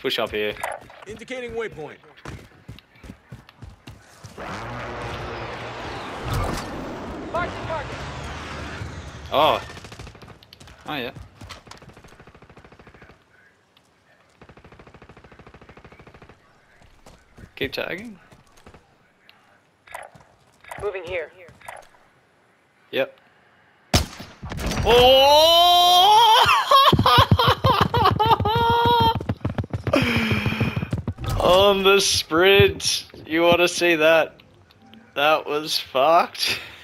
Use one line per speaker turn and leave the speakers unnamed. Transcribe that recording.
push up here.
Indicating waypoint.
Mark the target.
Oh. Oh yeah. Keep tagging.
Moving here.
Yep. Oh! On the sprint. You want to see that? That was fucked.